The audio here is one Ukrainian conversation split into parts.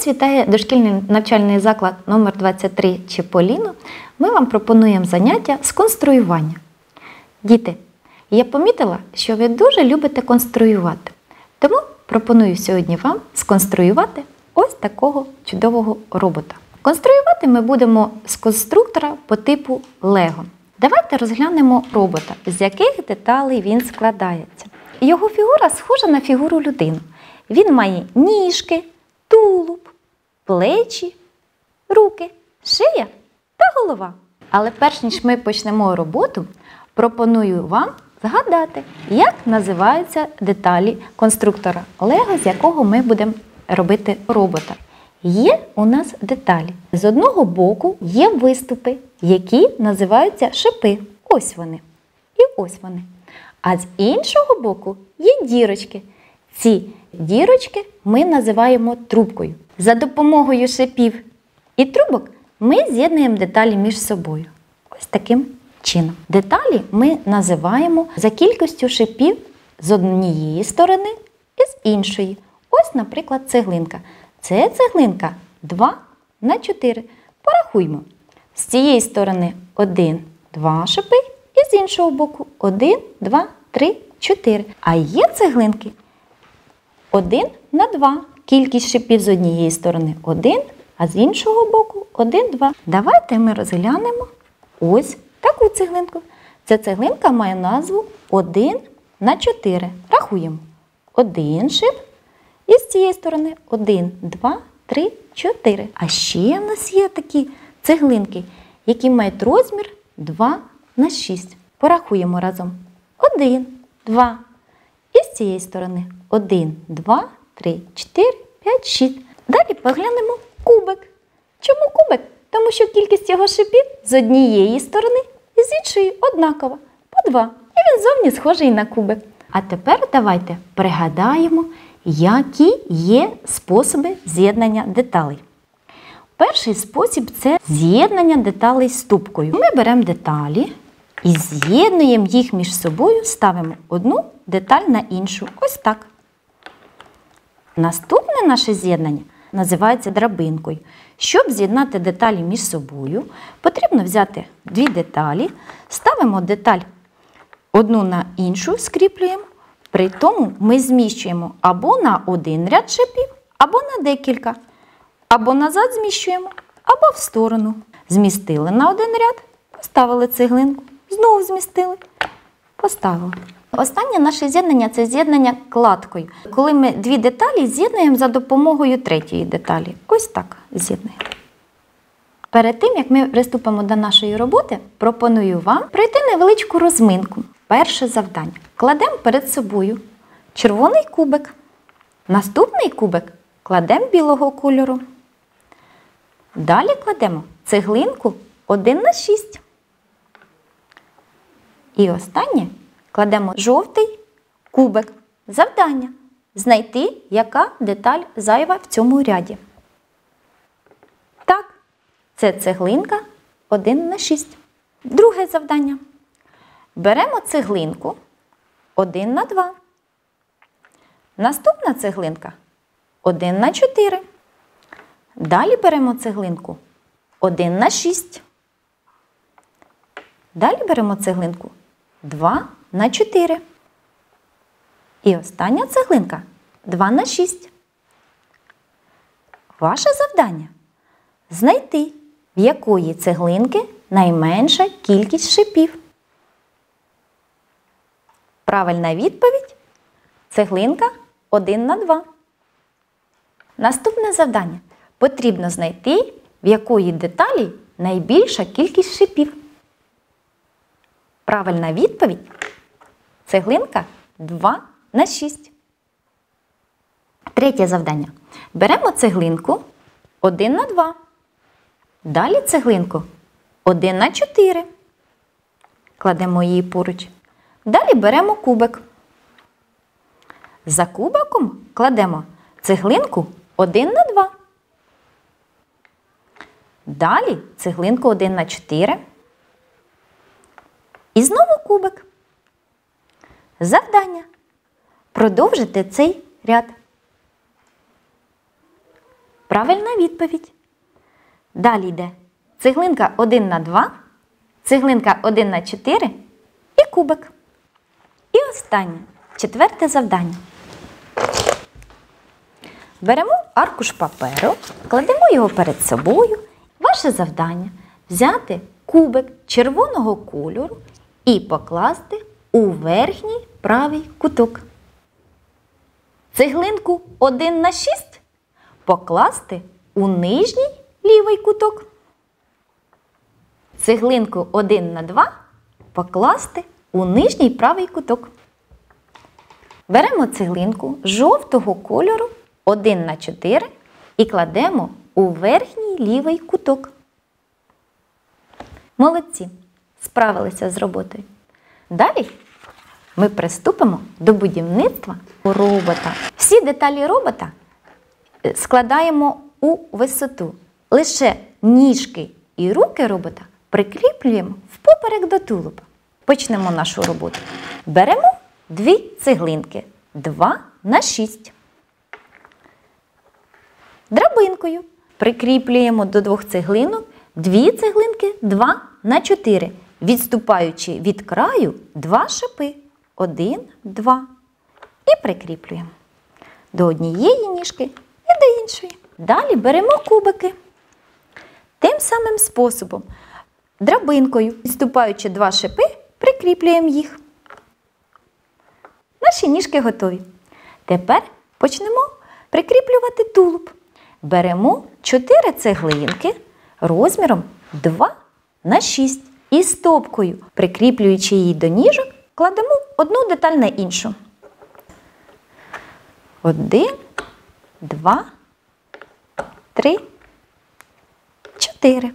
Вас вітає дошкільний навчальний заклад номер 23 Чеполіно. Ми вам пропонуємо заняття з конструювання. Діти, я помітила, що ви дуже любите конструювати. Тому пропоную сьогодні вам сконструювати ось такого чудового робота. Конструювати ми будемо з конструктора по типу Лего. Давайте розглянемо робота, з яких деталей він складається. Його фігура схожа на фігуру людини. Він має ніжки, тулуб, плечі, руки, шия та голова. Але перш ніж ми почнемо роботу, пропоную вам згадати, як називаються деталі конструктора Лего, з якого ми будемо робити робота. Є у нас деталі. З одного боку є виступи, які називаються шипи. Ось вони. І ось вони. А з іншого боку є дірочки. Ці дірочки ми називаємо трубкою. За допомогою шипів і трубок ми з'єднуємо деталі між собою. Ось таким чином. Деталі ми називаємо за кількістю шипів з однієї сторони і з іншої. Ось, наприклад, цеглинка. Це цеглинка 2 на 4. Порахуймо. З цієї сторони 1, 2 шипи, і з іншого боку 1, 2, 3, 4. А є цеглинки 1 на 2. Кількість шипів з однієї сторони 1, а з іншого боку 1, 2. Давайте ми розглянемо ось таку цеглинку. Ця цеглинка має назву 1 на 4. Рахуємо. 1 шип. І з цієї сторони 1, 2, 3, 4. А ще в нас є такі цеглинки, які мають розмір 2 на 6. Порахуємо разом. 1, 2. І з цієї сторони 1, 2, 3, 4, 5, 6. Далі поглянемо кубик. Чому кубик? Тому що кількість його шипів з однієї сторони і з іншої однакова. По два. І він зовні схожий на кубик. А тепер давайте пригадаємо, які є способи з'єднання деталей. Перший спосіб це з'єднання деталей ступкою. Ми беремо деталі і з'єднуємо їх між собою, ставимо одну деталь на іншу. Ось так. Наступне наше з'єднання називається драбинкою. Щоб з'єднати деталі між собою, потрібно взяти дві деталі, ставимо деталь одну на іншу, скріплюємо. При тому ми зміщуємо або на один ряд шипів, або на декілька. Або назад зміщуємо, або в сторону. Змістили на один ряд, поставили цеглинку, знову змістили, поставили. Останнє наше з'єднання це з'єднання кладкою. Коли ми дві деталі з'єднуємо за допомогою третьої деталі. Ось так з'єднуємо. Перед тим, як ми приступимо до нашої роботи, пропоную вам пройти невеличку розминку. Перше завдання. Кладемо перед собою червоний кубик. Наступний кубик кладемо білого кольору. Далі кладемо цеглинку 1 на 6. І останнє кладемо жовтий кубик. Завдання. Знайти, яка деталь зайва в цьому ряді. Так, це цеглинка 1 на 6. Друге завдання. Беремо цеглинку 1 на 2. Наступна цеглинка 1 на 4. Далі беремо цеглинку 1 на 6. Далі беремо цеглинку 2 на 4. І остання цеглинка 2 на 6. Ваше завдання знайти, в якої цеглинки найменша кількість шипів. Правильна відповідь цеглинка 1 на 2. Наступне завдання. Потрібно знайти, в якої деталі найбільша кількість шипів. Правильна відповідь цеглинка 2 на 6. Третє завдання. Беремо цеглинку 1 на 2. Далі цеглинку 1 на 4. Кладемо її поруч. Далі беремо кубик. За кубиком кладемо цеглинку 1 на 2. Далі цеглинку 1 на 4. І знову кубик. Завдання. Продовжити цей ряд. Правильна відповідь. Далі йде цеглинка 1 на 2, цеглинка 1 на 4 і кубик. І останнє, четверте завдання. Беремо аркуш паперу, кладемо його перед собою. Ваше завдання взяти кубик червоного кольору і покласти у верхній правий куток. Цеглинку 1 на 6 покласти у нижній лівий куток. Цеглинку 1 на 2 покласти у нижній правий куток. Беремо цеглинку жовтого кольору 1 на 4 і кладемо у верхній лівий куток. Молодці! Справилися з роботою. Далі ми приступимо до будівництва робота. Всі деталі робота е, складаємо у висоту. Лише ніжки і руки робота прикріплюємо впоперек до тулуба. Почнемо нашу роботу. Беремо дві цеглинки 2 на 6. Драбинкою прикріплюємо до двох цеглинок дві цеглинки 2 на 4, відступаючи від краю два шипи 1, 2. І прикріплюємо до однієї ніжки і до іншої. Далі беремо кубики. Тим самим способом, драбинкою, відступаючи два шипи, прикріплюємо їх. Наші ніжки готові. Тепер почнемо прикріплювати тулуб. Беремо 4 цеглинки розміром 2 на 6 і стопкою, прикріплюючи її до ніжок, кладемо одну деталь на іншу. Один, два, три, чотири.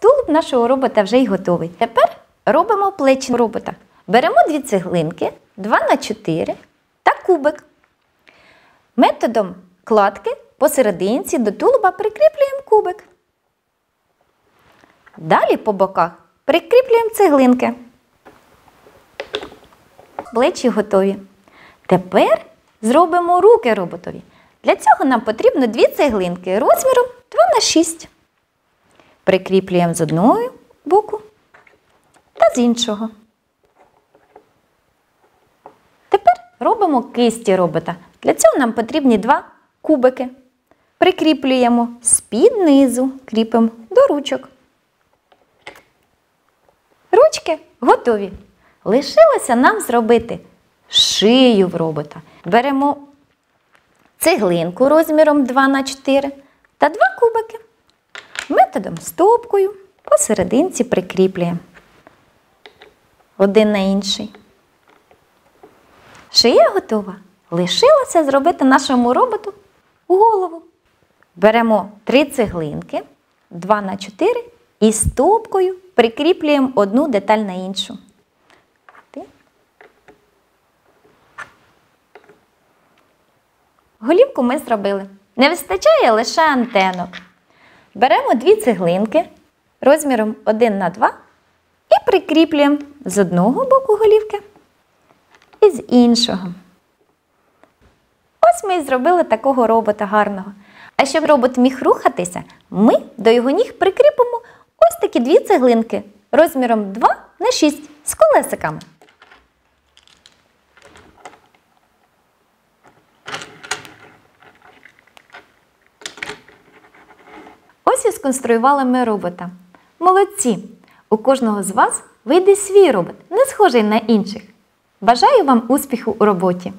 Тулуб нашого робота вже й готовий. Тепер робимо плечі робота. Беремо дві цеглинки, 2 на 4 та кубик. Методом кладки посерединці до тулуба прикріплюємо кубик. Далі по боках прикріплюємо цеглинки. Плечі готові. Тепер зробимо руки роботові. Для цього нам потрібно дві цеглинки розміром 2 на 6. Прикріплюємо з одного боку та з іншого. Тепер робимо кисті робота. Для цього нам потрібні два кубики. Прикріплюємо з-під низу, кріпимо до ручок. Ручки готові. Лишилося нам зробити шию в робота. Беремо цеглинку розміром 2 на 4 та два кубики. Методом стопкою посерединці прикріплюємо один на інший. Шия готова. Лишилося зробити нашому роботу голову. Беремо три цеглинки 2 на 4 і стопкою прикріплюємо одну деталь на іншу. Голівку ми зробили. Не вистачає лише антенок. Беремо дві цеглинки розміром 1 на 2 і прикріплюємо з одного боку голівки і з іншого. Ось ми і зробили такого робота гарного. А щоб робот міг рухатися, ми до його ніг прикріпимо ось такі дві цеглинки розміром 2 на 6 з колесиками. Ось і сконструювали ми робота. Молодці! У кожного з вас вийде свій робот, не схожий на інших. Бажаю вам успіху у роботі!